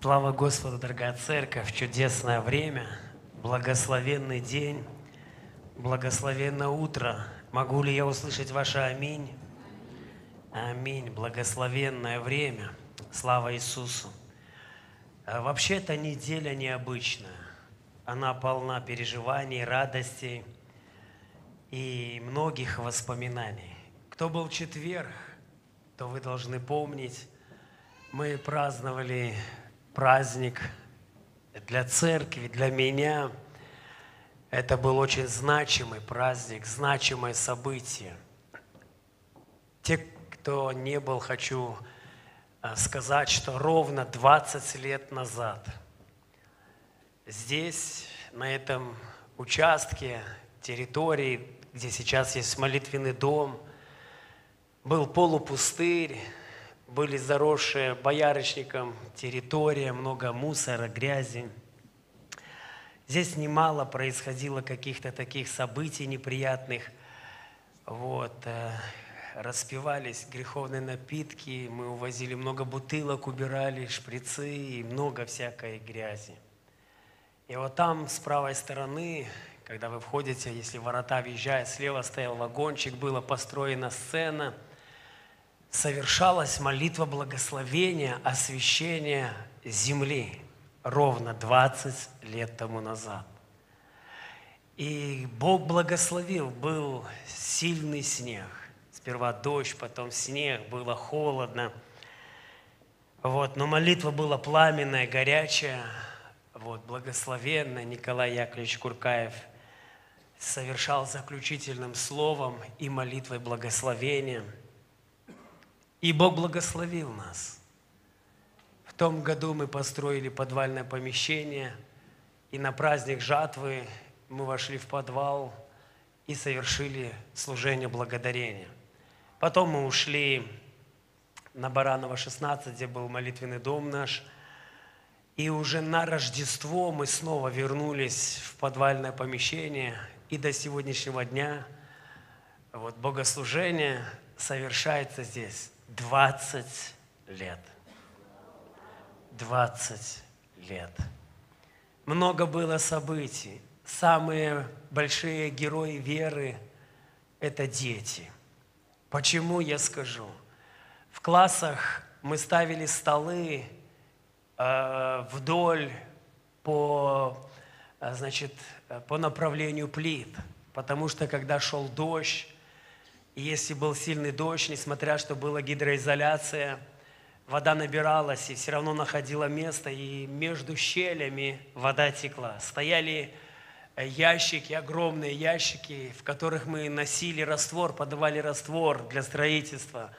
Слава Господу, дорогая церковь, чудесное время, благословенный день, благословенное утро. Могу ли я услышать ваше аминь? Аминь. Благословенное время. Слава Иисусу. А Вообще эта неделя необычная. Она полна переживаний, радостей и многих воспоминаний. Кто был в четверг, то вы должны помнить, мы праздновали праздник для церкви, для меня. Это был очень значимый праздник, значимое событие. Те, кто не был, хочу а, сказать, что ровно 20 лет назад здесь, на этом участке территории, где сейчас есть молитвенный дом, был полупустырь, были заросшие боярышником территория, много мусора, грязи. Здесь немало происходило каких-то таких событий неприятных. Вот, э, распивались греховные напитки, мы увозили много бутылок, убирали шприцы и много всякой грязи. И вот там с правой стороны, когда вы входите, если ворота въезжают, слева стоял вагончик, была построена сцена – совершалась молитва благословения, освящения земли ровно 20 лет тому назад. И Бог благословил, был сильный снег. Сперва дождь, потом снег, было холодно. Вот, но молитва была пламенная, горячая, вот, благословенная. Николай Яковлевич Куркаев совершал заключительным словом и молитвой благословения – и Бог благословил нас. В том году мы построили подвальное помещение, и на праздник жатвы мы вошли в подвал и совершили служение благодарения. Потом мы ушли на Баранова 16, где был молитвенный дом наш. И уже на Рождество мы снова вернулись в подвальное помещение. И до сегодняшнего дня вот богослужение совершается здесь. 20 лет. 20 лет. Много было событий. Самые большие герои веры – это дети. Почему я скажу? В классах мы ставили столы э, вдоль по, э, значит, по направлению плит, потому что когда шел дождь, и если был сильный дождь, несмотря что была гидроизоляция, вода набиралась и все равно находила место, и между щелями вода текла. Стояли э, ящики, огромные ящики, в которых мы носили раствор, подавали раствор для строительства.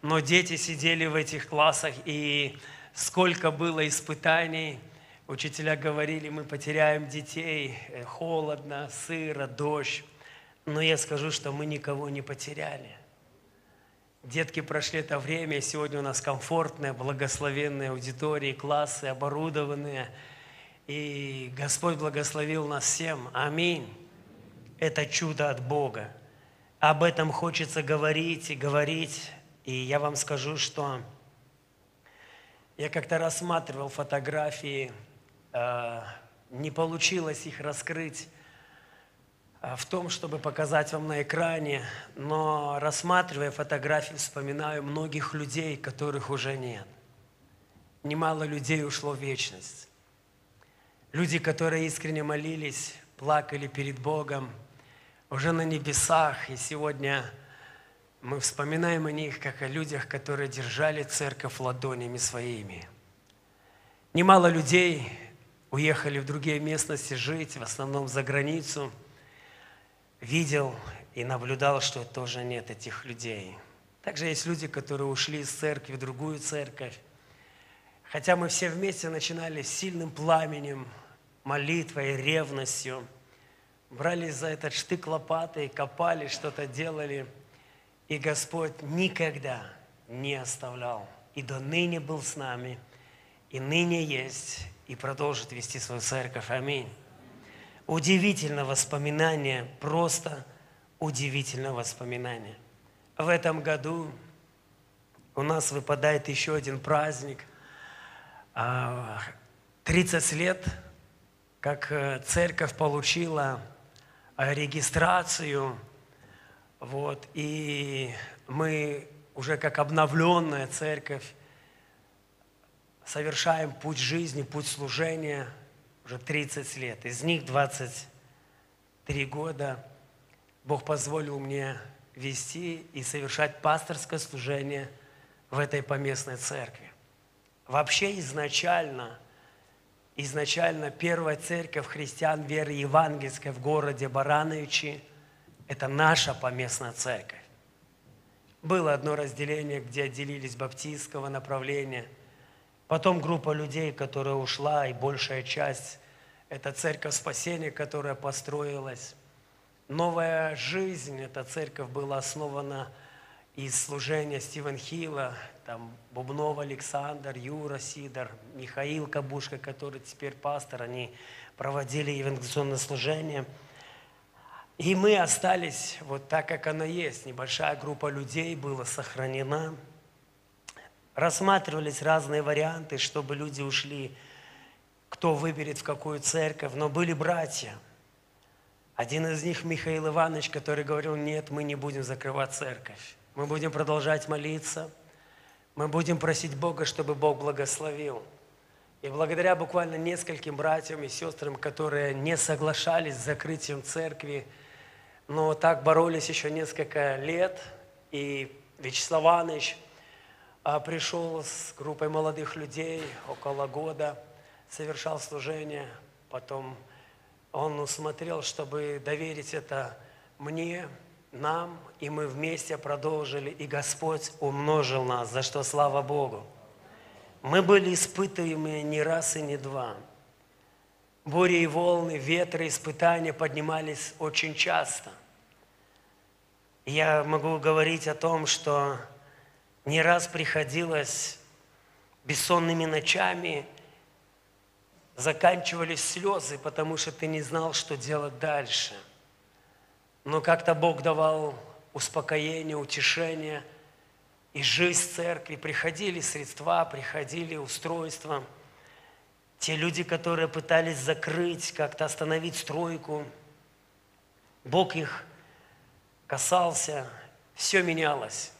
Но дети сидели в этих классах, и сколько было испытаний, учителя говорили, мы потеряем детей, э, холодно, сыро, дождь. Но я скажу, что мы никого не потеряли. Детки прошли это время, и сегодня у нас комфортная, благословенная аудитория, классы оборудованные. И Господь благословил нас всем. Аминь. Это чудо от Бога. Об этом хочется говорить и говорить. И я вам скажу, что я как-то рассматривал фотографии, э, не получилось их раскрыть а, в том, чтобы показать вам на экране, но рассматривая фотографии, вспоминаю многих людей, которых уже нет. Немало людей ушло в вечность. Люди, которые искренне молились, плакали перед Богом, уже на небесах, и сегодня мы вспоминаем о них, как о людях, которые держали церковь ладонями своими. Немало людей уехали в другие местности жить, в основном за границу – видел и наблюдал, что тоже нет этих людей. Также есть люди, которые ушли из церкви в другую церковь. Хотя мы все вместе начинали с сильным пламенем, молитвой, ревностью. Брались за этот штык лопатой, копали, что-то делали. И Господь никогда не оставлял. И до ныне был с нами, и ныне есть, и продолжит вести свою церковь. Аминь удивительное воспоминание, просто удивительное воспоминание. В этом году у нас выпадает еще один праздник. 30 лет, как э, церковь получила э, регистрацию, вот, и мы уже как обновленная церковь совершаем путь жизни, путь служения уже 30 лет. Из них 23 года Бог позволил мне вести и совершать пасторское служение в этой поместной церкви. Вообще изначально, изначально первая церковь христиан веры евангельской в городе Барановичи – это наша поместная церковь. Было одно разделение, где отделились баптистского направления. Потом группа людей, которая ушла, и большая часть – это церковь спасения, которая построилась. Новая жизнь, эта церковь была основана из служения Стивен Хилла, там Бубнов Александр, Юра Сидор, Михаил Кабушка, который теперь пастор, они проводили евангелизационное служение. И мы остались вот так, как оно есть. Небольшая группа людей была сохранена. Рассматривались разные варианты, чтобы люди ушли, кто выберет в какую церковь. Но были братья. Один из них Михаил Иванович, который говорил, нет, мы не будем закрывать церковь. Мы будем продолжать молиться – мы будем просить Бога, чтобы Бог благословил. И благодаря буквально нескольким братьям и сестрам, которые не соглашались с закрытием церкви, но так боролись еще несколько лет, и Вячеслав Иванович пришел с группой молодых людей около года, совершал служение, потом он усмотрел, чтобы доверить это мне, нам, и мы вместе продолжили, и Господь умножил нас, за что слава Богу. Мы были испытываемы не раз и не два. Бури и волны, ветры, испытания поднимались очень часто. Я могу говорить о том, что не раз приходилось бессонными ночами заканчивались слезы, потому что ты не знал, что делать дальше – но как-то Бог давал успокоение, утешение. И жизнь церкви, приходили средства, приходили устройства. Те люди, которые пытались закрыть, как-то остановить стройку, Бог их касался, все менялось.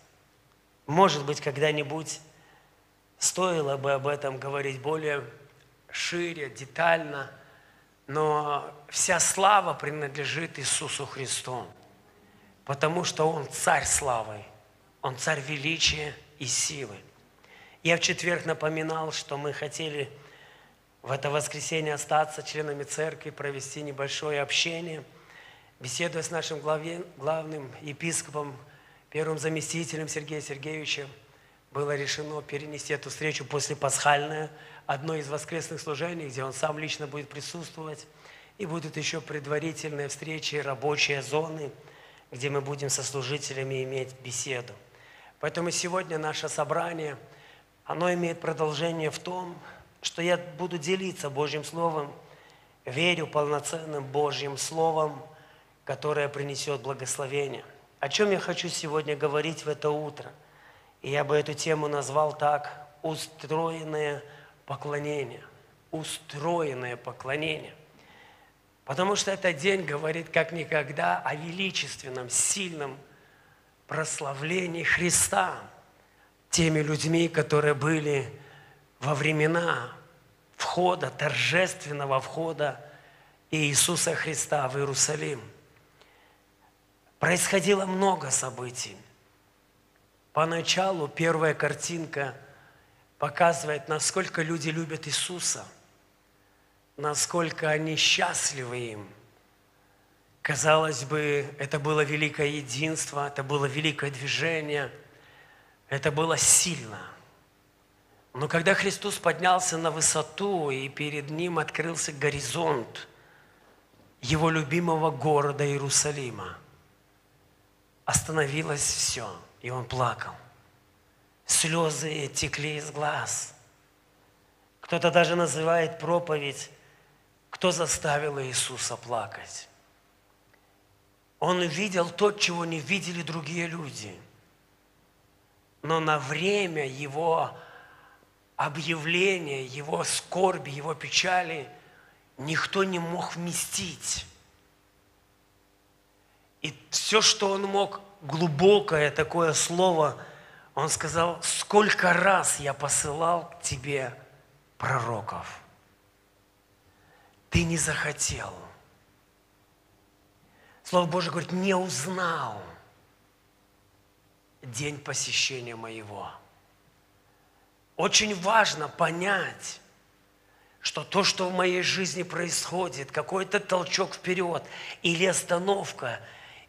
Может быть, когда-нибудь стоило бы об этом говорить более шире, детально – но вся слава принадлежит Иисусу Христу, потому что Он царь славы, Он царь величия и силы. Я в четверг напоминал, что мы хотели в это воскресенье остаться членами церкви, провести небольшое общение, беседуя с нашим главе, главным епископом, первым заместителем Сергеем Сергеевичем, было решено перенести эту встречу после пасхальное – одно из воскресных служений, где он сам лично будет присутствовать. И будут еще предварительные встречи, рабочие зоны, где мы будем со служителями иметь беседу. Поэтому сегодня наше собрание, оно имеет продолжение в том, что я буду делиться Божьим Словом, верю полноценным Божьим Словом, которое принесет благословение. О чем я хочу сегодня говорить в это утро? И я бы эту тему назвал так – устроенные поклонение, устроенное поклонение. Потому что этот день говорит как никогда о величественном, сильном прославлении Христа теми людьми, которые были во времена входа, торжественного входа Иисуса Христа в Иерусалим. Происходило много событий. Поначалу первая картинка – показывает, насколько люди любят Иисуса, насколько они счастливы им. Казалось бы, это было великое единство, это было великое движение, это было сильно. Но когда Христос поднялся на высоту, и перед Ним открылся горизонт Его любимого города Иерусалима, остановилось все, и Он плакал – слезы текли из глаз. Кто-то даже называет проповедь, кто заставил Иисуса плакать. Он увидел то, чего не видели другие люди. Но на время его объявления, его скорби, его печали никто не мог вместить. И все, что он мог, глубокое такое слово, он сказал, сколько раз я посылал к тебе пророков. Ты не захотел. Слово Божие говорит, не узнал день посещения моего. Очень важно понять, что то, что в моей жизни происходит, какой-то толчок вперед или остановка,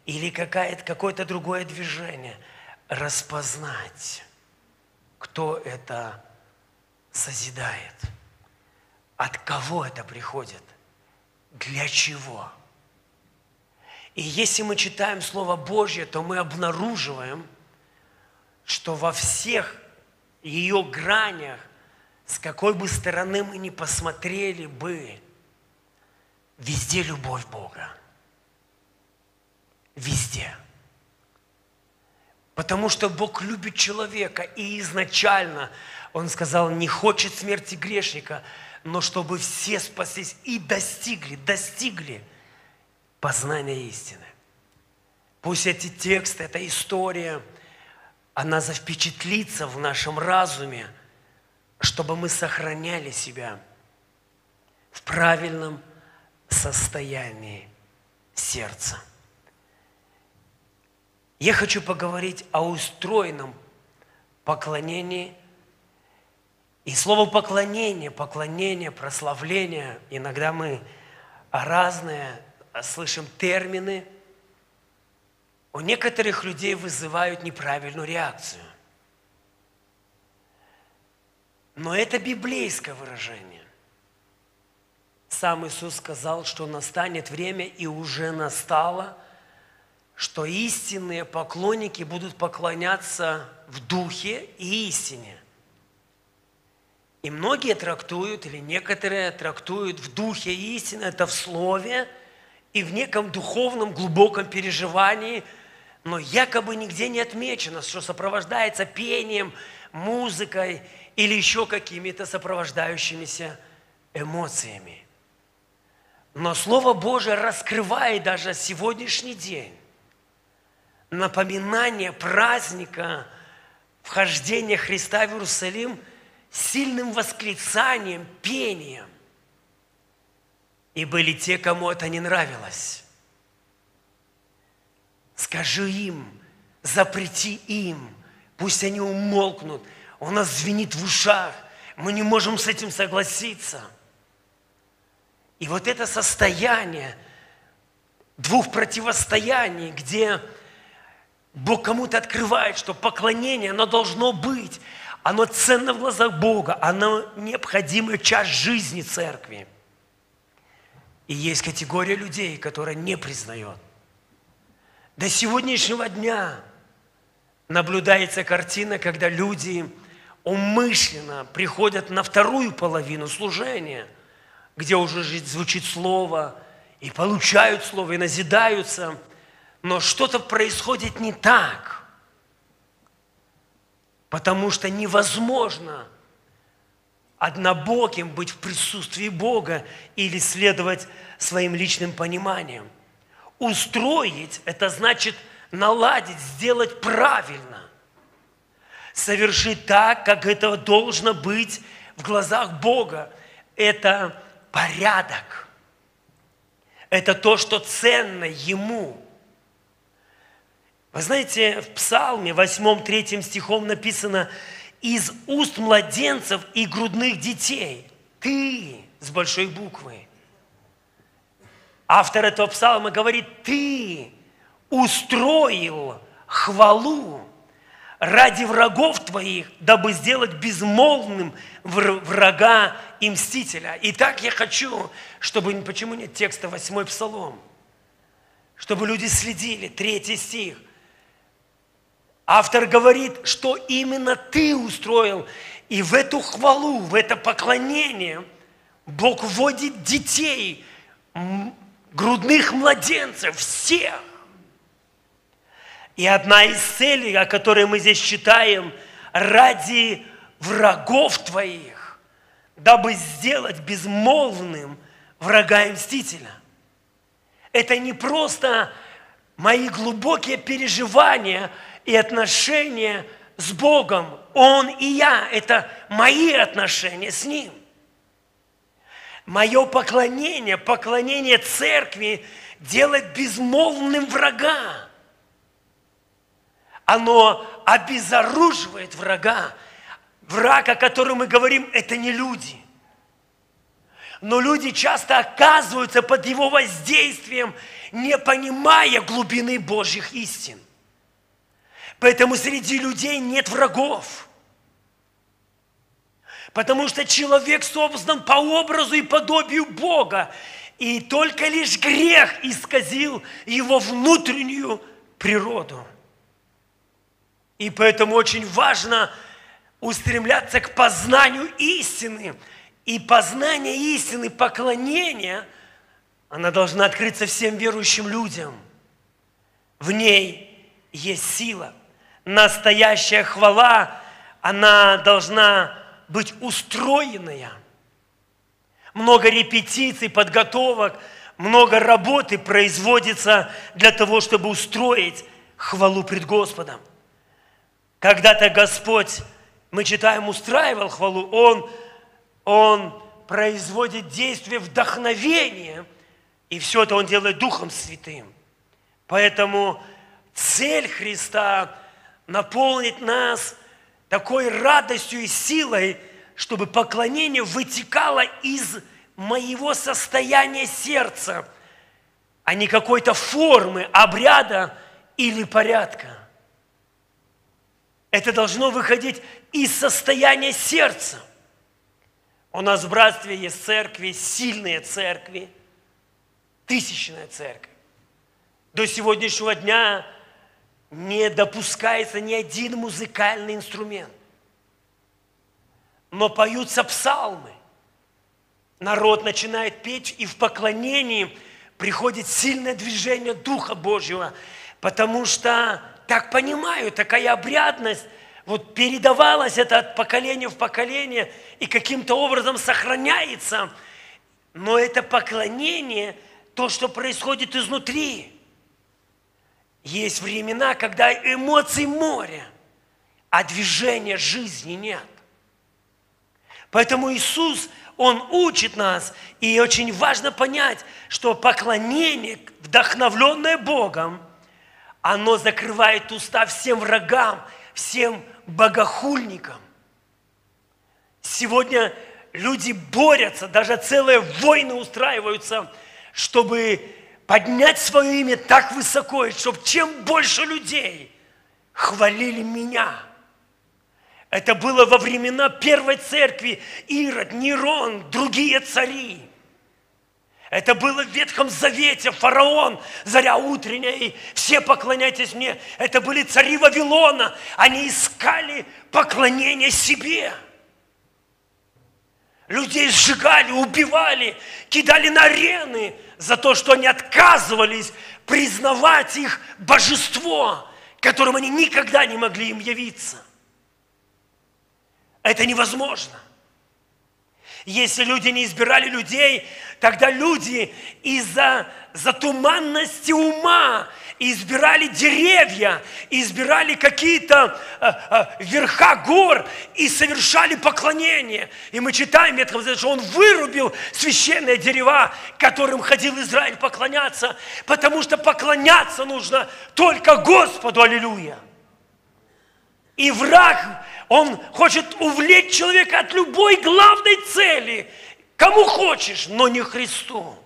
или какое-то другое движение, распознать, кто это созидает, от кого это приходит, для чего. И если мы читаем Слово Божье, то мы обнаруживаем, что во всех ее гранях, с какой бы стороны мы ни посмотрели бы, везде любовь Бога. Везде. Потому что Бог любит человека, и изначально Он сказал, не хочет смерти грешника, но чтобы все спаслись и достигли, достигли познания истины. Пусть эти тексты, эта история, она завпечатлится в нашем разуме, чтобы мы сохраняли себя в правильном состоянии сердца. Я хочу поговорить о устроенном поклонении. И слово поклонение, поклонение, прославление, иногда мы разные слышим термины, у некоторых людей вызывают неправильную реакцию. Но это библейское выражение. Сам Иисус сказал, что настанет время, и уже настало – что истинные поклонники будут поклоняться в духе и истине. И многие трактуют, или некоторые трактуют в духе и истине, это в слове и в неком духовном глубоком переживании, но якобы нигде не отмечено, что сопровождается пением, музыкой или еще какими-то сопровождающимися эмоциями. Но Слово Божие раскрывает даже сегодняшний день напоминание праздника вхождения Христа в Иерусалим сильным восклицанием, пением. И были те, кому это не нравилось. Скажи им, запрети им, пусть они умолкнут. У нас звенит в ушах, мы не можем с этим согласиться. И вот это состояние двух противостояний, где Бог кому-то открывает, что поклонение, оно должно быть. Оно ценно в глазах Бога. Оно необходимая часть жизни церкви. И есть категория людей, которая не признает. До сегодняшнего дня наблюдается картина, когда люди умышленно приходят на вторую половину служения, где уже звучит слово, и получают слово, и назидаются – но что-то происходит не так, потому что невозможно однобоким быть в присутствии Бога или следовать своим личным пониманиям. Устроить – это значит наладить, сделать правильно, совершить так, как это должно быть в глазах Бога. Это порядок. Это то, что ценно Ему – вы знаете, в Псалме 8-3 стихом написано «Из уст младенцев и грудных детей ты» с большой буквы. Автор этого псалма говорит «Ты устроил хвалу ради врагов твоих, дабы сделать безмолвным врага и мстителя». Итак, я хочу, чтобы, почему нет текста 8 псалом, чтобы люди следили, третий стих – Автор говорит, что именно ты устроил. И в эту хвалу, в это поклонение Бог вводит детей, грудных младенцев, всех. И одна из целей, о которой мы здесь читаем, ради врагов твоих, дабы сделать безмолвным врага и мстителя. Это не просто мои глубокие переживания и отношения с Богом. Он и я – это мои отношения с Ним. Мое поклонение, поклонение церкви делает безмолвным врага. Оно обезоруживает врага. Враг, о котором мы говорим, это не люди. Но люди часто оказываются под его воздействием, не понимая глубины Божьих истин. Поэтому среди людей нет врагов. Потому что человек создан по образу и подобию Бога. И только лишь грех исказил его внутреннюю природу. И поэтому очень важно устремляться к познанию истины. И познание истины, поклонение, она должна открыться всем верующим людям. В ней есть сила. Настоящая хвала, она должна быть устроенная. Много репетиций, подготовок, много работы производится для того, чтобы устроить хвалу пред Господом. Когда-то Господь, мы читаем, устраивал хвалу, Он, Он производит действие вдохновения, и все это Он делает Духом Святым. Поэтому цель Христа – наполнить нас такой радостью и силой, чтобы поклонение вытекало из моего состояния сердца, а не какой-то формы, обряда или порядка. Это должно выходить из состояния сердца. У нас в братстве есть церкви, сильные церкви, тысячная церковь. До сегодняшнего дня не допускается ни один музыкальный инструмент. Но поются псалмы. Народ начинает петь, и в поклонении приходит сильное движение Духа Божьего, потому что так понимаю, такая обрядность, вот передавалась это от поколения в поколение и каким-то образом сохраняется. Но это поклонение, то, что происходит изнутри. Есть времена, когда эмоций море, а движения жизни нет. Поэтому Иисус, Он учит нас, и очень важно понять, что поклонение, вдохновленное Богом – оно закрывает уста всем врагам, всем богохульникам. Сегодня люди борются, даже целые войны устраиваются, чтобы поднять свое имя так высоко, чтобы чем больше людей хвалили меня. Это было во времена первой церкви Ирод, Нерон, другие цари – это было в Ветхом Завете, фараон, заря утренняя, и все поклоняйтесь мне. Это были цари Вавилона, они искали поклонение себе. Людей сжигали, убивали, кидали на арены за то, что они отказывались признавать их божество, которым они никогда не могли им явиться. Это невозможно. Если люди не избирали людей, тогда люди из-за затуманности ума избирали деревья, избирали какие-то э, э, верха гор и совершали поклонение. И мы читаем это, что он вырубил священные дерева, которым ходил Израиль поклоняться, потому что поклоняться нужно только Господу, аллилуйя. И враг он хочет увлечь человека от любой главной цели, кому хочешь, но не Христу.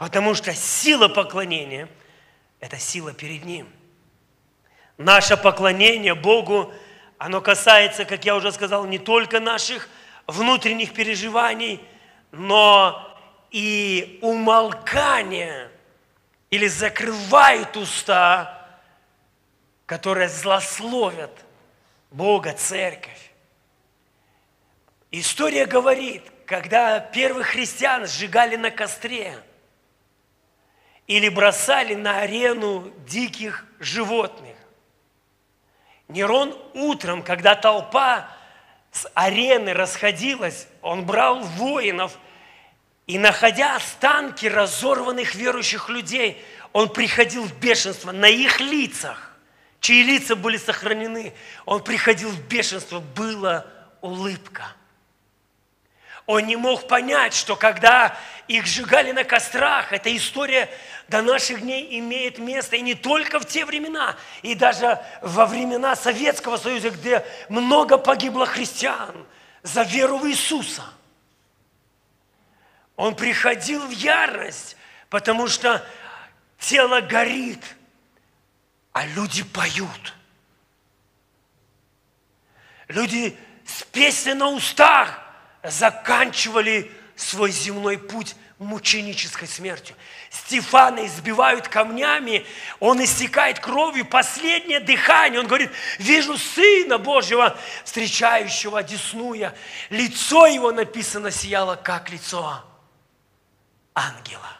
Потому что сила поклонения – это сила перед Ним. Наше поклонение Богу, оно касается, как я уже сказал, не только наших внутренних переживаний, но и умолкания или закрывает уста которые злословят Бога, церковь. История говорит, когда первых христиан сжигали на костре или бросали на арену диких животных, Нерон утром, когда толпа с арены расходилась, он брал воинов и, находя останки разорванных верующих людей, он приходил в бешенство на их лицах, чьи лица были сохранены. Он приходил в бешенство, была улыбка – он не мог понять, что когда их сжигали на кострах, эта история до наших дней имеет место, и не только в те времена, и даже во времена Советского Союза, где много погибло христиан за веру в Иисуса. Он приходил в ярость, потому что тело горит, а люди поют. Люди с песней на устах – заканчивали свой земной путь мученической смертью. Стефана избивают камнями, он истекает кровью, последнее дыхание. Он говорит, вижу Сына Божьего, встречающего, деснуя. Лицо его написано сияло, как лицо ангела.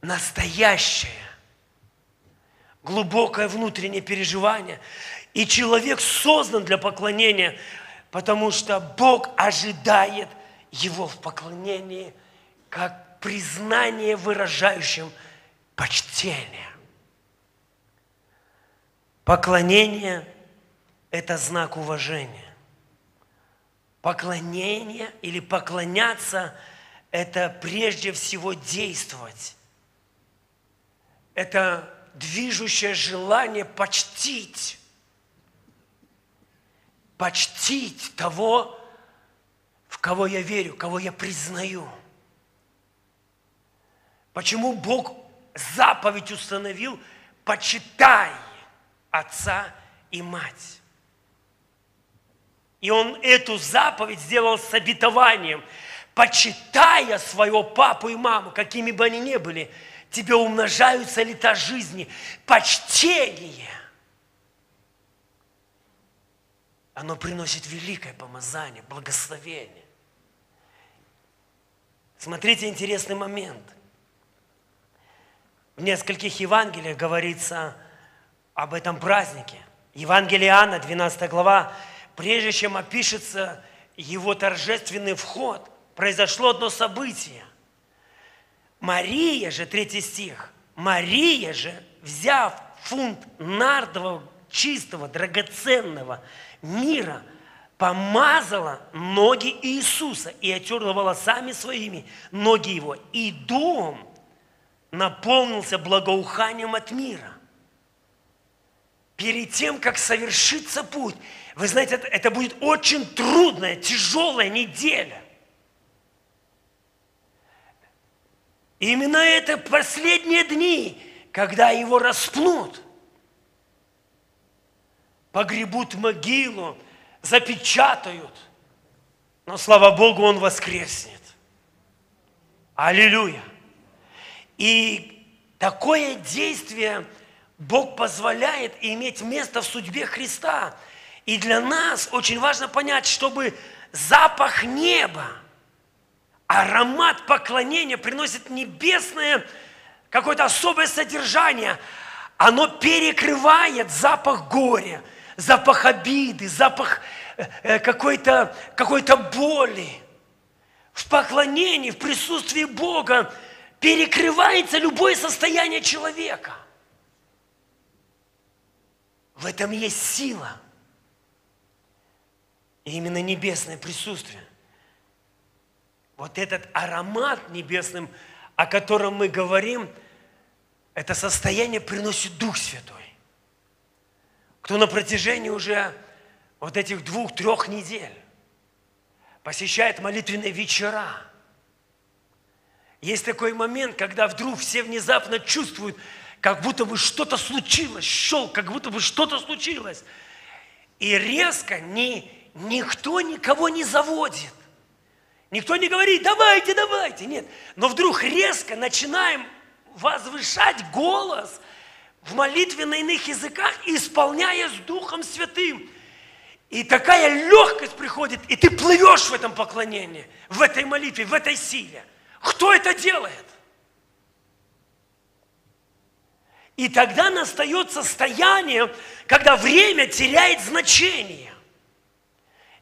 Настоящее, глубокое внутреннее переживание. И человек создан для поклонения – потому что Бог ожидает его в поклонении как признание, выражающим почтение. Поклонение – это знак уважения. Поклонение или поклоняться – это прежде всего действовать. Это движущее желание почтить почтить того, в кого я верю, кого я признаю. Почему Бог заповедь установил «почитай отца и мать». И Он эту заповедь сделал с обетованием, почитая своего папу и маму, какими бы они ни были, тебе умножаются лета жизни. Почтение – оно приносит великое помазание, благословение. Смотрите интересный момент. В нескольких Евангелиях говорится об этом празднике. Евангелие Иоанна, 12 глава, прежде чем опишется его торжественный вход, произошло одно событие. Мария же, третий стих, Мария же, взяв фунт нардового, чистого, драгоценного мира помазала ноги Иисуса и отерла волосами своими ноги его. И дом наполнился благоуханием от мира. Перед тем, как совершится путь, вы знаете, это, это будет очень трудная, тяжелая неделя. именно это последние дни, когда его распнут – погребут могилу, запечатают. Но, слава Богу, он воскреснет. Аллилуйя. И такое действие Бог позволяет иметь место в судьбе Христа. И для нас очень важно понять, чтобы запах неба, аромат поклонения приносит небесное какое-то особое содержание. Оно перекрывает запах горя – запах обиды, запах э, э, какой-то какой боли. В поклонении, в присутствии Бога перекрывается любое состояние человека. В этом есть сила. И именно небесное присутствие. Вот этот аромат небесным, о котором мы говорим, это состояние приносит Дух Святой кто на протяжении уже вот этих двух-трех недель посещает молитвенные вечера. Есть такой момент, когда вдруг все внезапно чувствуют, как будто бы что-то случилось, щел, как будто бы что-то случилось. И резко ни, никто никого не заводит. Никто не говорит, давайте, давайте. Нет. Но вдруг резко начинаем возвышать голос – в молитве на иных языках, исполняя с Духом Святым. И такая легкость приходит, и ты плывешь в этом поклонении, в этой молитве, в этой силе. Кто это делает? И тогда настает состояние, когда время теряет значение.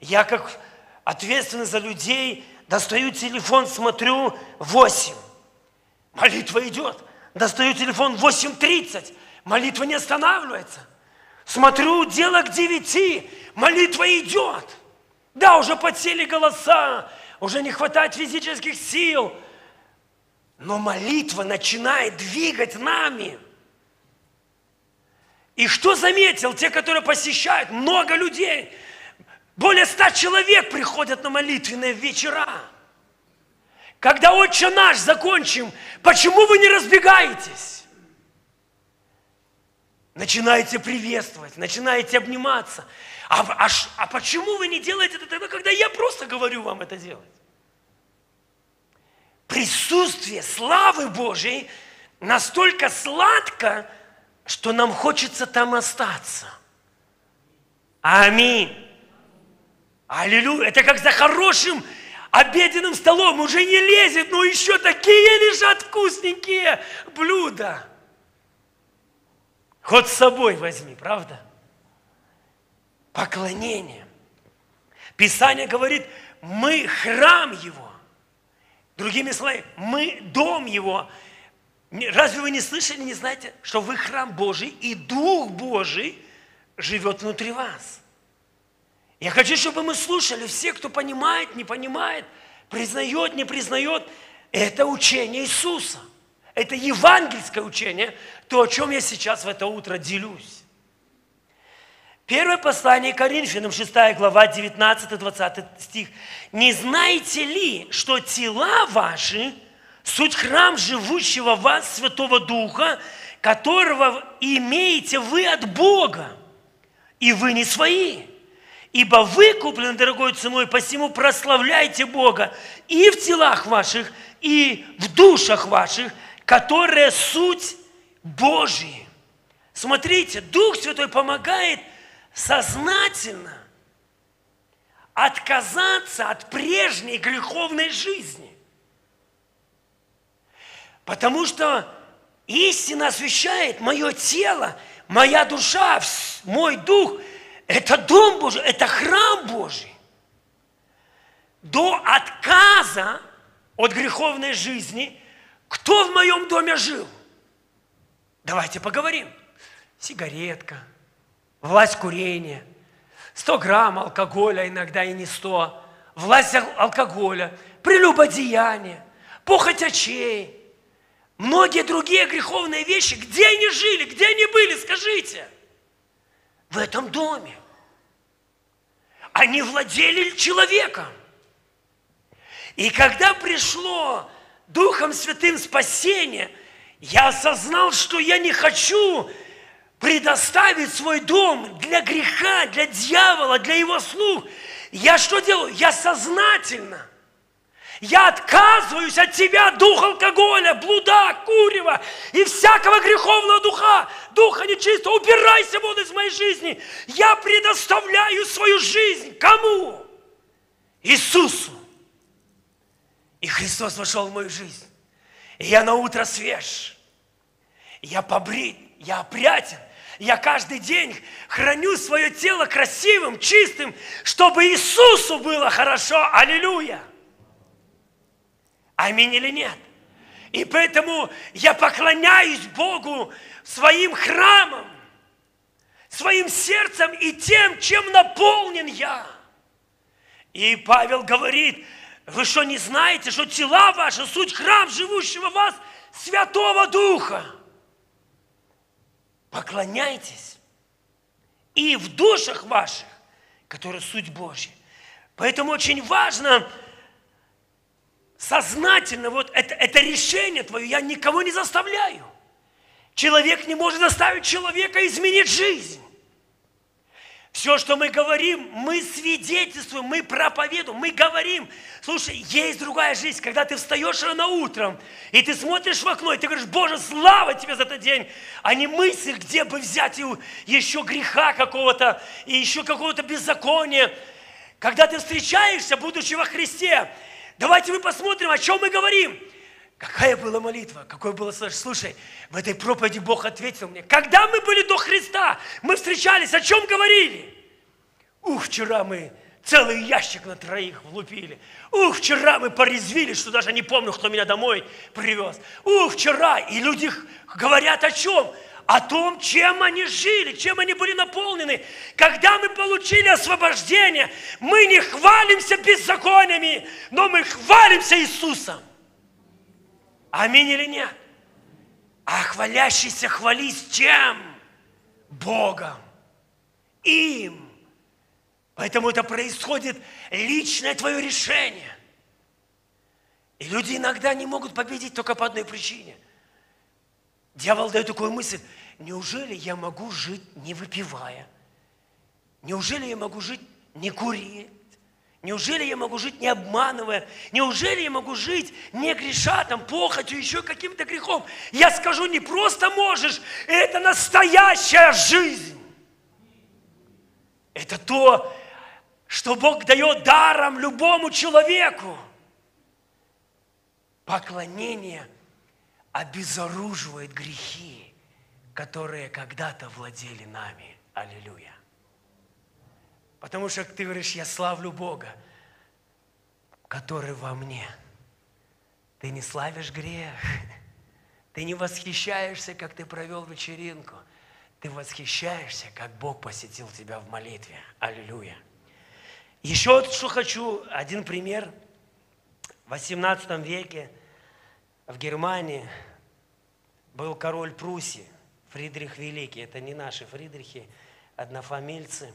Я как ответственный за людей достаю телефон, смотрю 8. Молитва идет. Достаю телефон 8.30. Молитва не останавливается. Смотрю, дело к 9. Молитва идет. Да, уже подсели голоса, уже не хватает физических сил. Но молитва начинает двигать нами. И что заметил те, которые посещают? Много людей. Более ста человек приходят на молитвенные вечера. Когда «Отче наш» закончим, почему вы не разбегаетесь? Начинаете приветствовать, начинаете обниматься. А, а, а почему вы не делаете это тогда, когда я просто говорю вам это делать? Присутствие славы Божьей настолько сладко, что нам хочется там остаться. Аминь. Аллилуйя. Это как за хорошим обеденным столом уже не лезет, но еще такие лежат вкусненькие блюда. Хоть с собой возьми, правда? Поклонение. Писание говорит, мы храм Его. Другими словами, мы дом Его. Разве вы не слышали, не знаете, что вы храм Божий, и Дух Божий живет внутри вас? Я хочу, чтобы мы слушали все, кто понимает, не понимает, признает, не признает. Это учение Иисуса. Это евангельское учение, то, о чем я сейчас в это утро делюсь. Первое послание Коринфянам, 6 глава, 19-20 стих. «Не знаете ли, что тела ваши – суть храм живущего в вас Святого Духа, которого имеете вы от Бога, и вы не свои?» Ибо вы куплены дорогой ценой, посему прославляйте Бога и в телах ваших, и в душах ваших, которые суть Божьи. Смотрите, Дух Святой помогает сознательно отказаться от прежней греховной жизни. Потому что истина освящает мое тело, моя душа, мой дух – это дом Божий, это храм Божий. До отказа от греховной жизни, кто в моем доме жил? Давайте поговорим. Сигаретка, власть курения, 100 грамм алкоголя, иногда и не 100, власть алкоголя, прелюбодеяние, похоть очей, многие другие греховные вещи. Где они жили, где они были, скажите? в этом доме. Они владели человеком. И когда пришло Духом Святым спасение, я осознал, что я не хочу предоставить свой дом для греха, для дьявола, для его слуг. Я что делаю? Я сознательно – я отказываюсь от тебя, дух алкоголя, блуда, курева и всякого греховного духа, духа нечистого. Убирайся вон из моей жизни. Я предоставляю свою жизнь кому? Иисусу. И Христос вошел в мою жизнь. И я на утро свеж. Я побрит, я опрятен. Я каждый день храню свое тело красивым, чистым, чтобы Иисусу было хорошо. Аллилуйя! Аминь или нет? И поэтому я поклоняюсь Богу своим храмом, своим сердцем и тем, чем наполнен я. И Павел говорит, вы что не знаете, что тела ваши, суть храм живущего в вас, Святого Духа. Поклоняйтесь и в душах ваших, которые суть Божья. Поэтому очень важно, сознательно, вот это, это решение твое, я никого не заставляю. Человек не может заставить человека изменить жизнь. Все, что мы говорим, мы свидетельствуем, мы проповедуем, мы говорим. Слушай, есть другая жизнь, когда ты встаешь рано утром, и ты смотришь в окно, и ты говоришь, Боже, слава тебе за этот день, а не мысль, где бы взять еще греха какого-то, и еще какого-то беззакония. Когда ты встречаешься, будучи во Христе, Давайте мы посмотрим, о чем мы говорим. Какая была молитва, какой было слышь. Слушай, в этой проповеди Бог ответил мне, когда мы были до Христа, мы встречались, о чем говорили? Ух, вчера мы целый ящик на троих влупили. Ух, вчера мы порезвили, что даже не помню, кто меня домой привез. Ух, вчера. И люди говорят о чем? О том, чем они жили, чем они были наполнены. Когда мы получили освобождение, мы не хвалимся беззакониями, но мы хвалимся Иисусом. Аминь или нет? А хвалящийся хвались чем? Богом. Им. Поэтому это происходит личное твое решение. И люди иногда не могут победить только по одной причине. Дьявол дает такую мысль, неужели я могу жить не выпивая? Неужели я могу жить не курить? Неужели я могу жить не обманывая? Неужели я могу жить не греша, там, похотью, еще каким-то грехом? Я скажу, не просто можешь, это настоящая жизнь. Это то, что Бог дает даром любому человеку. Поклонение обезоруживает грехи, которые когда-то владели нами. Аллилуйя. Потому что ты говоришь, я славлю Бога, который во мне. Ты не славишь грех. Ты не восхищаешься, как ты провел вечеринку. Ты восхищаешься, как Бог посетил тебя в молитве. Аллилуйя. Еще что хочу, один пример. В 18 веке в Германии был король Пруссии, Фридрих Великий. Это не наши Фридрихи, однофамильцы.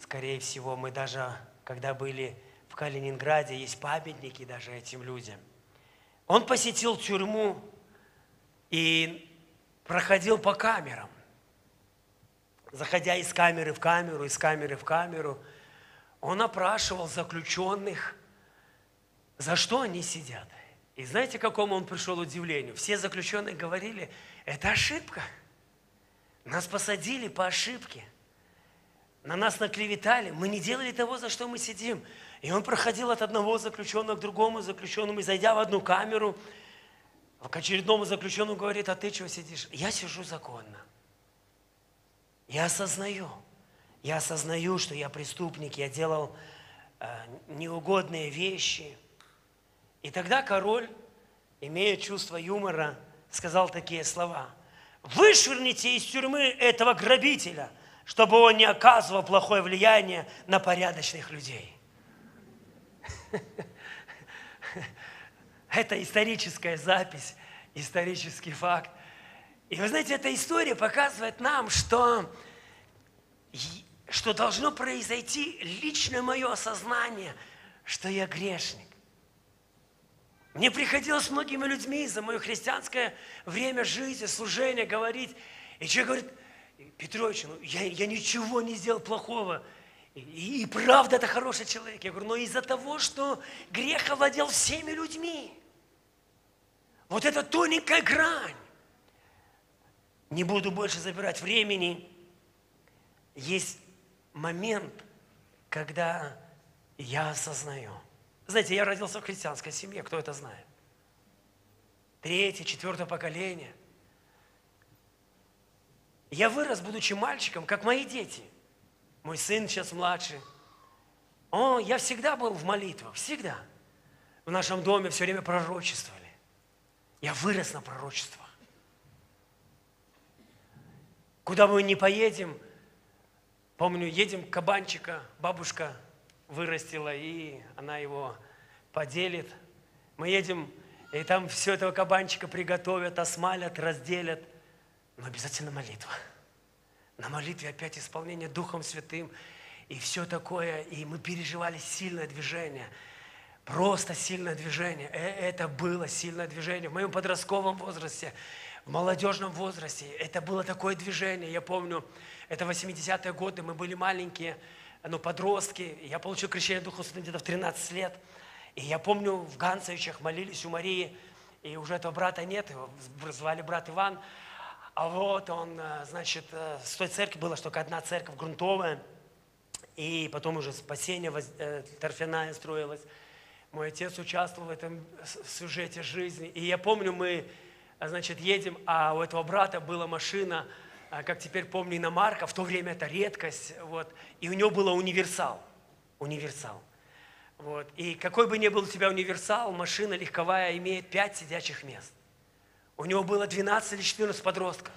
Скорее всего, мы даже, когда были в Калининграде, есть памятники даже этим людям. Он посетил тюрьму и проходил по камерам. Заходя из камеры в камеру, из камеры в камеру – он опрашивал заключенных, за что они сидят. И знаете, к какому он пришел удивлению? Все заключенные говорили, это ошибка. Нас посадили по ошибке. На нас наклеветали. Мы не делали того, за что мы сидим. И он проходил от одного заключенного к другому заключенному. И зайдя в одну камеру, к очередному заключенному говорит, а ты чего сидишь? Я сижу законно. Я осознаю – я осознаю, что я преступник, я делал э, неугодные вещи. И тогда король, имея чувство юмора, сказал такие слова. Вышвырните из тюрьмы этого грабителя, чтобы он не оказывал плохое влияние на порядочных людей. Это историческая запись, исторический факт. И вы знаете, эта история показывает нам, что что должно произойти личное мое осознание, что я грешник. Мне приходилось с многими людьми за мое христианское время жизни, служения говорить. И человек говорит, Петрович, ну, я, я ничего не сделал плохого. И, и правда это хороший человек. Я говорю, но из-за того, что грех овладел всеми людьми. Вот эта тоненькая грань. Не буду больше забирать времени. Есть момент, когда я осознаю. Знаете, я родился в христианской семье, кто это знает? Третье, четвертое поколение. Я вырос, будучи мальчиком, как мои дети. Мой сын сейчас младший. О, я всегда был в молитвах, всегда. В нашем доме все время пророчествовали. Я вырос на пророчествах. Куда мы не поедем – Помню, едем кабанчика, бабушка вырастила, и она его поделит. Мы едем, и там все этого кабанчика приготовят, осмалят, разделят. Но обязательно молитва. На молитве опять исполнение Духом Святым и все такое. И мы переживали сильное движение. Просто сильное движение. Э, это было сильное движение. В моем подростковом возрасте, в молодежном возрасте, это было такое движение. Я помню, это 80-е годы, мы были маленькие, ну, подростки. Я получил крещение Духа Святым где-то в 13 лет. И я помню, в Ганцевичах молились у Марии, и уже этого брата нет, его звали брат Иван. А вот он, э, значит, э, с той церкви была что только одна церковь грунтовая, и потом уже спасение э, торфяная строилась. Мой отец участвовал в этом сюжете жизни. И я помню, мы, значит, едем, а у этого брата была машина, как теперь помню, иномарка. В то время это редкость. Вот. И у него было универсал. Универсал. Вот. И какой бы ни был у тебя универсал, машина легковая имеет 5 сидячих мест. У него было 12 или 14 подростков.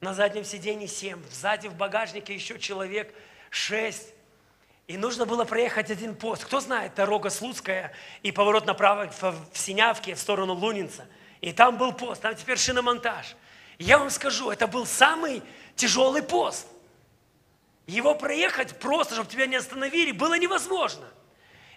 На заднем сиденье 7, сзади в багажнике еще человек 6. И нужно было проехать один пост. Кто знает, дорога Слуцкая и поворот направо в Синявке в сторону Лунинца. И там был пост, там теперь шиномонтаж. Я вам скажу, это был самый тяжелый пост. Его проехать просто, чтобы тебя не остановили, было невозможно.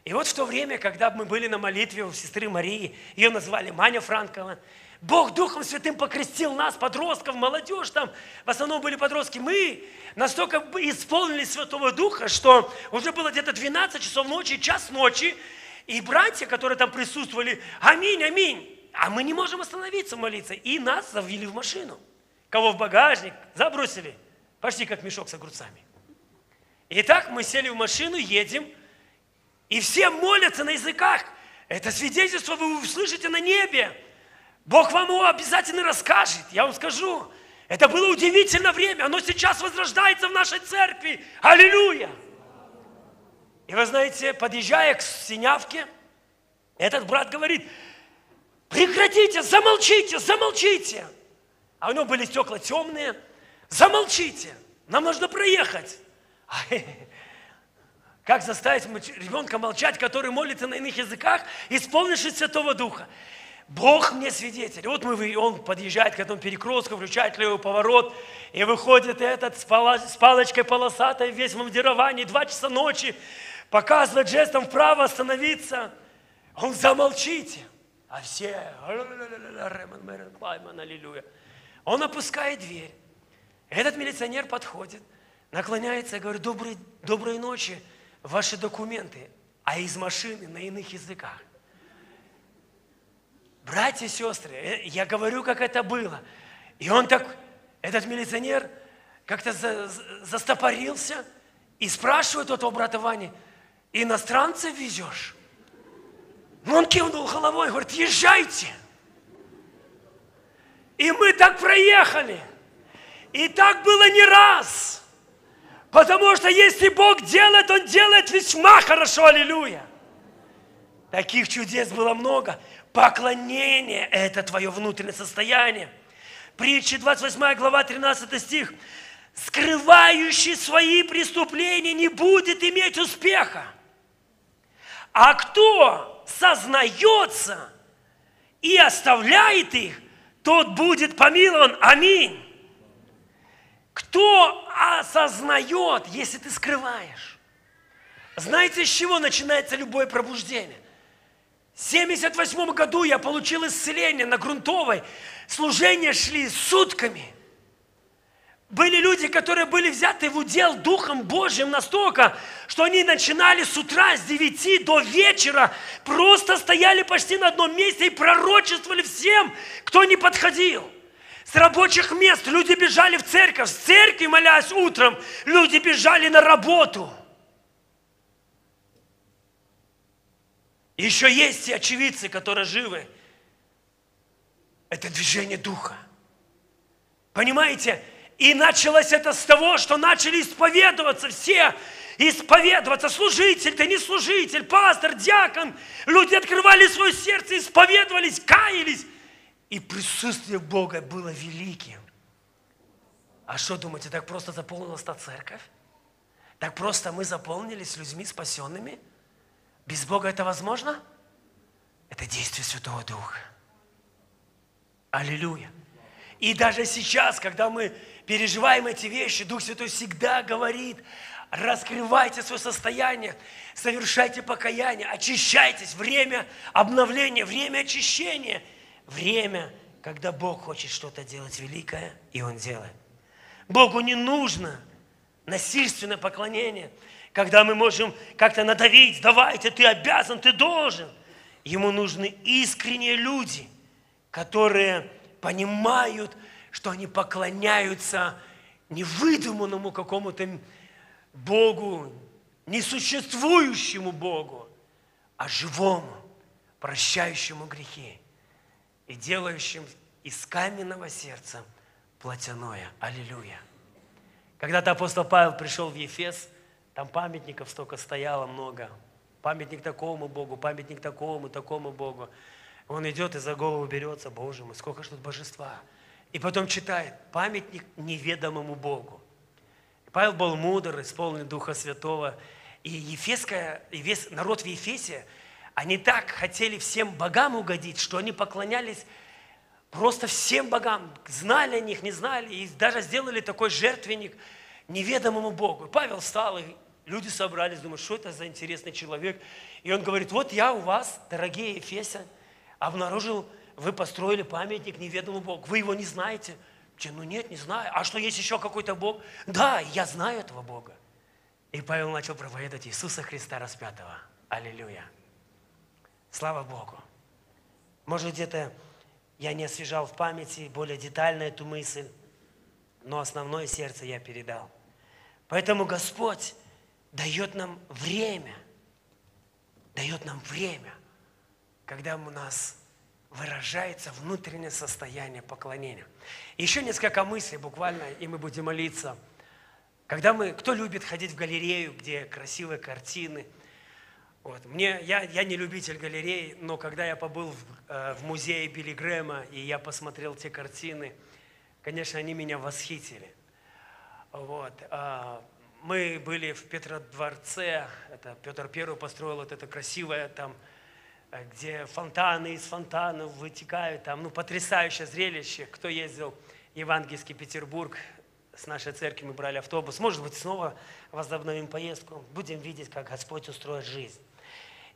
И вот в то время, когда мы были на молитве у сестры Марии, ее назвали Маня Франкова, Бог Духом Святым покрестил нас, подростков, молодежь там, в основном были подростки. Мы настолько исполнились Святого Духа, что уже было где-то 12 часов ночи, час ночи, и братья, которые там присутствовали, аминь, аминь. А мы не можем остановиться молиться. И нас завели в машину. Кого в багажник, забросили. Почти как мешок с огурцами. Итак, мы сели в машину, едем, и все молятся на языках. Это свидетельство вы услышите на небе. Бог вам его обязательно расскажет. Я вам скажу. Это было удивительное время. Оно сейчас возрождается в нашей церкви. Аллилуйя! И вы знаете, подъезжая к Синявке, этот брат говорит, прекратите, замолчите, замолчите. А у него были стекла темные. Замолчите, нам нужно проехать. Как заставить ребенка молчать, который молится на иных языках, исполнившись Святого Духа? Бог мне свидетель. Вот мы, он подъезжает к этому перекрестку, включает левый поворот, и выходит этот с, палочкой полосатой, весь в мандировании, два часа ночи, показывает жестом вправо остановиться. Он замолчите. А все, аллилуйя. Он опускает дверь. Этот милиционер подходит, наклоняется и говорит, доброй, доброй ночи, ваши документы, а из машины на иных языках. Братья и сестры, э, я говорю, как это было. И он так, этот милиционер, как-то за, застопорился и спрашивает у этого брата Вани, иностранцев везешь? Ну, он кивнул головой говорит, езжайте. И мы так проехали. И так было не раз. Потому что если Бог делает, Он делает весьма хорошо, аллилуйя. Таких чудес было много. Поклонение – это твое внутреннее состояние. Притча 28 глава 13 стих. Скрывающий свои преступления не будет иметь успеха. А кто сознается и оставляет их, тот будет помилован. Аминь. Кто осознает, если ты скрываешь? Знаете, с чего начинается любое пробуждение? В 1978 году я получил исцеление на грунтовой. Служения шли сутками. Были люди, которые были взяты в удел Духом Божьим настолько, что они начинали с утра, с 9 до вечера, просто стояли почти на одном месте и пророчествовали всем, кто не подходил. С рабочих мест люди бежали в церковь, с церкви, молясь утром, люди бежали на работу – Еще есть и очевидцы, которые живы. Это движение духа. Понимаете? И началось это с того, что начали исповедоваться все, исповедоваться, служитель, ты не служитель, пастор, диакон. Люди открывали свое сердце, исповедовались, каялись. И присутствие Бога было великим. А что думаете, так просто заполнилась та церковь? Так просто мы заполнились людьми спасенными – без Бога это возможно? Это действие Святого Духа. Аллилуйя. И даже сейчас, когда мы переживаем эти вещи, Дух Святой всегда говорит, раскрывайте свое состояние, совершайте покаяние, очищайтесь. Время обновления, время очищения, время, когда Бог хочет что-то делать великое, и Он делает. Богу не нужно насильственное поклонение – когда мы можем как-то надавить, давайте, ты обязан, ты должен. Ему нужны искренние люди, которые понимают, что они поклоняются невыдуманному какому-то Богу, несуществующему Богу, а живому, прощающему грехи и делающим из каменного сердца плотяное. Аллилуйя. Когда-то апостол Павел пришел в Ефес, там памятников столько стояло много. Памятник такому Богу, памятник такому, такому Богу. Он идет и за голову берется, Боже мой, сколько ж тут божества. И потом читает, памятник неведомому Богу. Павел был мудр, исполнен Духа Святого. И Ефеская, весь народ в Ефесе, они так хотели всем богам угодить, что они поклонялись просто всем богам, знали о них, не знали, и даже сделали такой жертвенник неведомому Богу. Павел встал, и люди собрались, думают, что это за интересный человек. И он говорит, вот я у вас, дорогие Ефесы, обнаружил, вы построили памятник неведомому Богу. Вы его не знаете? Ну нет, не знаю. А что, есть еще какой-то Бог? Да, я знаю этого Бога. И Павел начал проповедовать Иисуса Христа распятого. Аллилуйя. Слава Богу. Может, где-то я не освежал в памяти более детально эту мысль, но основное сердце я передал. Поэтому Господь дает нам время, дает нам время, когда у нас выражается внутреннее состояние поклонения. еще несколько мыслей буквально, и мы будем молиться – когда мы, кто любит ходить в галерею, где красивые картины, вот. Мне, я, я не любитель галерей, но когда я побыл в, э, в музее Билли Грэма, и я посмотрел те картины, конечно, они меня восхитили. Вот. А, мы были в Петродворце, это Петр Первый построил вот это красивое там, э, где фонтаны из фонтанов вытекают, там, ну, потрясающее зрелище. Кто ездил в Евангельский Петербург, с нашей церкви мы брали автобус. Может быть, снова возобновим поездку. Будем видеть, как Господь устроит жизнь.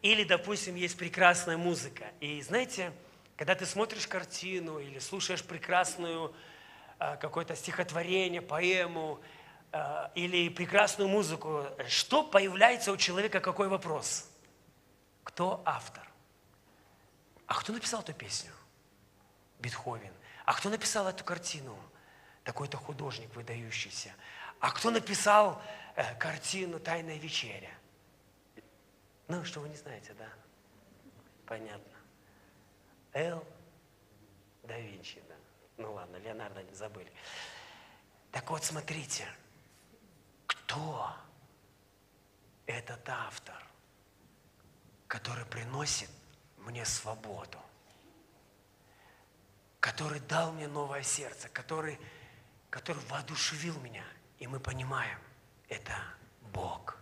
Или, допустим, есть прекрасная музыка. И знаете, когда ты смотришь картину или слушаешь прекрасную какое-то стихотворение, поэму э, или прекрасную музыку, что появляется у человека, какой вопрос? Кто автор? А кто написал эту песню? Бетховен. А кто написал эту картину? такой-то художник выдающийся. А кто написал э, картину «Тайная вечеря»? Ну, что вы не знаете, да? Понятно. Эл да Винчи, да. Ну ладно, Леонардо забыли. Так вот, смотрите, кто этот автор, который приносит мне свободу, который дал мне новое сердце, который который воодушевил меня. И мы понимаем, это Бог.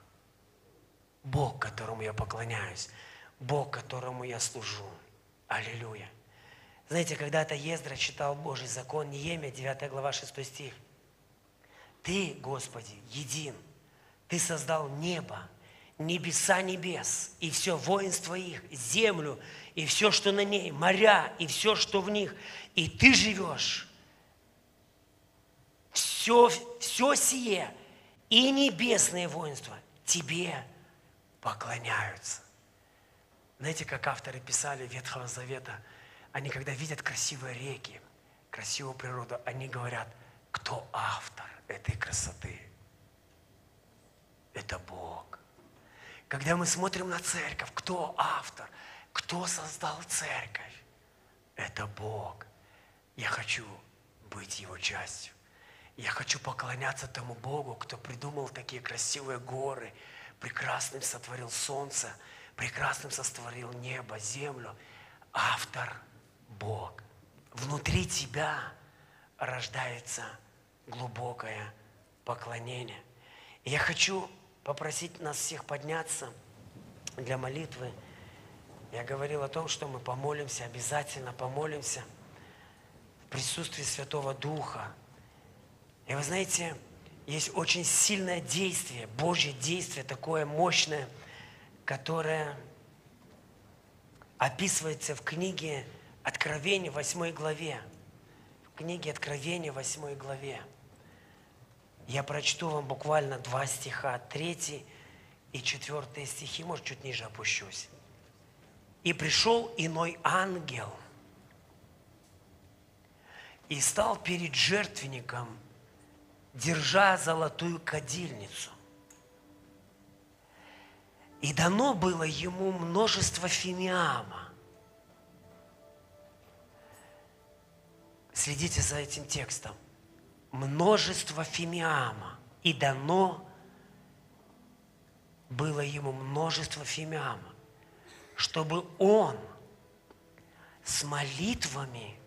Бог, которому я поклоняюсь. Бог, которому я служу. Аллилуйя. Знаете, когда-то Ездра читал Божий закон, Неемия, 9 глава, 6 стих. Ты, Господи, един. Ты создал небо, небеса небес, и все воинство их, землю, и все, что на ней, моря, и все, что в них. И ты живешь все, все сие и небесное воинство тебе поклоняются. Знаете, как авторы писали Ветхого Завета, они когда видят красивые реки, красивую природу, они говорят, кто автор этой красоты? Это Бог. Когда мы смотрим на церковь, кто автор? Кто создал церковь? Это Бог. Я хочу быть его частью. Я хочу поклоняться тому Богу, кто придумал такие красивые горы, прекрасным сотворил солнце, прекрасным сотворил небо, землю. Автор – Бог. Внутри тебя рождается глубокое поклонение. И я хочу попросить нас всех подняться для молитвы. Я говорил о том, что мы помолимся, обязательно помолимся в присутствии Святого Духа – и вы знаете, есть очень сильное действие, Божье действие, такое мощное, которое описывается в книге Откровения, 8 главе. В книге Откровения, 8 главе. Я прочту вам буквально два стиха, третий и четвертый стихи, может, чуть ниже опущусь. «И пришел иной ангел, и стал перед жертвенником – держа золотую кадильницу. И дано было ему множество фимиама. Следите за этим текстом. Множество фимиама. И дано было ему множество фимиама, чтобы он с молитвами,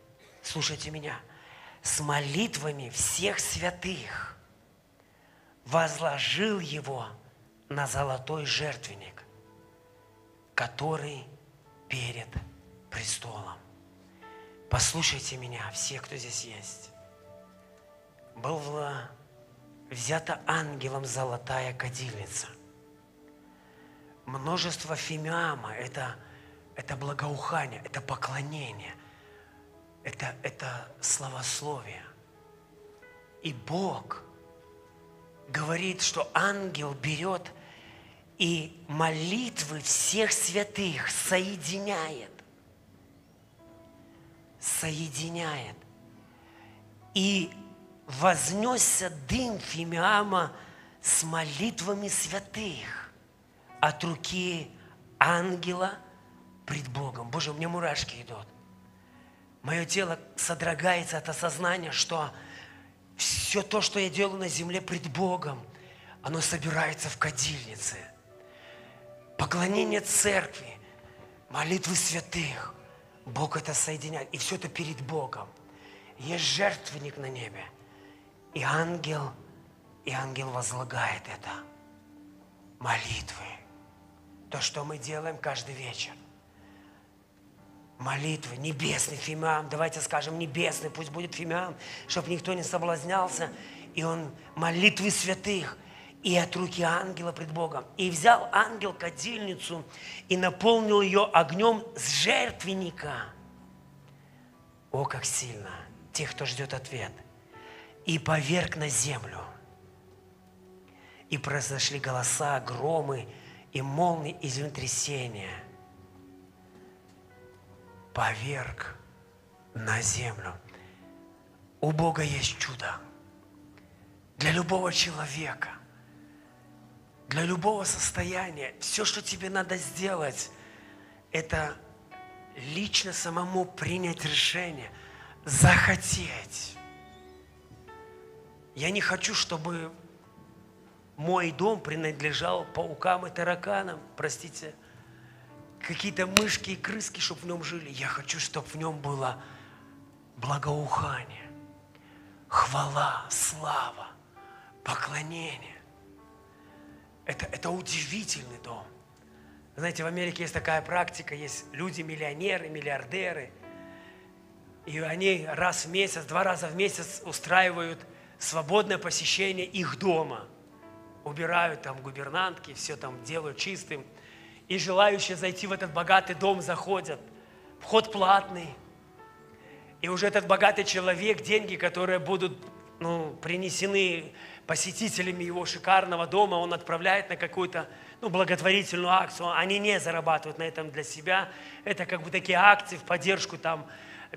слушайте меня, с молитвами всех святых возложил его на золотой жертвенник, который перед престолом. Послушайте меня, все, кто здесь есть. Была взята ангелом золотая кадильница. Множество фимиама – это, это благоухание, это поклонение, это, это словословие. И Бог говорит, что ангел берет и молитвы всех святых соединяет соединяет. И вознесся дым Фимиама с молитвами святых от руки ангела пред Богом. Боже, у меня мурашки идут. Мое тело содрогается от осознания, что все то, что я делаю на земле пред Богом, оно собирается в кадильнице. Поклонение церкви, молитвы святых, Бог это соединяет. И все это перед Богом. Есть жертвенник на небе. И ангел, и ангел возлагает это. Молитвы. То, что мы делаем каждый вечер. Молитвы, небесный фимиам, давайте скажем небесный, пусть будет фимиам, чтобы никто не соблазнялся. И он молитвы святых, и от руки ангела пред Богом. И взял ангел кадильницу и наполнил ее огнем с жертвенника. О, как сильно! Тех, кто ждет ответ. И поверг на землю. И произошли голоса, громы и молнии и землетрясения. Поверг на землю. У Бога есть чудо для любого человека – для любого состояния. Все, что тебе надо сделать, это лично самому принять решение, захотеть. Я не хочу, чтобы мой дом принадлежал паукам и тараканам, простите, какие-то мышки и крыски, чтобы в нем жили. Я хочу, чтобы в нем было благоухание, хвала, слава, поклонение. Это, это удивительный дом. Знаете, в Америке есть такая практика, есть люди-миллионеры, миллиардеры, и они раз в месяц, два раза в месяц устраивают свободное посещение их дома. Убирают там губернантки, все там делают чистым. И желающие зайти в этот богатый дом заходят. Вход платный. И уже этот богатый человек, деньги, которые будут ну, принесены посетителями его шикарного дома, он отправляет на какую-то ну, благотворительную акцию. Они не зарабатывают на этом для себя. Это как бы такие акции в поддержку там,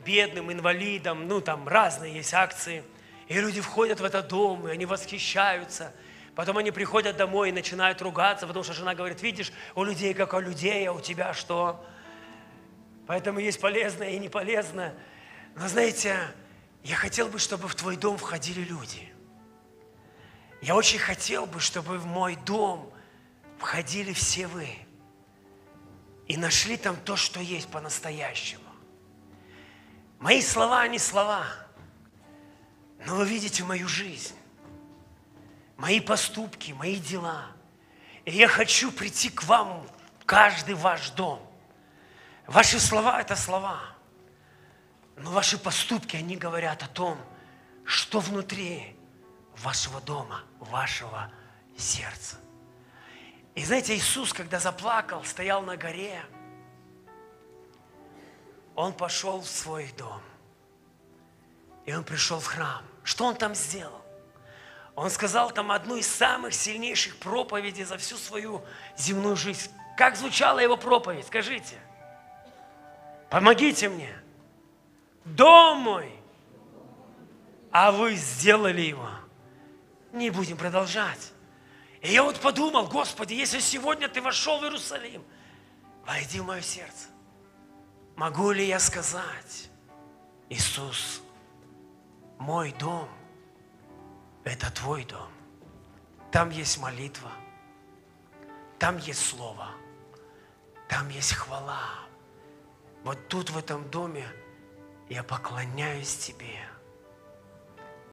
бедным, инвалидам, ну там разные есть акции. И люди входят в этот дом, и они восхищаются. Потом они приходят домой и начинают ругаться, потому что жена говорит, видишь, у людей как у людей, а у тебя что? Поэтому есть полезное и неполезное. Но знаете, я хотел бы, чтобы в твой дом входили люди – я очень хотел бы, чтобы в мой дом входили все вы и нашли там то, что есть по-настоящему. Мои слова, не слова, но вы видите мою жизнь, мои поступки, мои дела. И я хочу прийти к вам в каждый ваш дом. Ваши слова – это слова, но ваши поступки, они говорят о том, что внутри вашего дома, вашего сердца. И знаете, Иисус, когда заплакал, стоял на горе, Он пошел в свой дом. И Он пришел в храм. Что Он там сделал? Он сказал там одну из самых сильнейших проповедей за всю свою земную жизнь. Как звучала его проповедь? Скажите. Помогите мне. Дом мой, а вы сделали его не будем продолжать. И я вот подумал, Господи, если сегодня Ты вошел в Иерусалим, войди в мое сердце. Могу ли я сказать, Иисус, мой дом – это Твой дом. Там есть молитва, там есть Слово, там есть хвала. Вот тут, в этом доме, я поклоняюсь Тебе –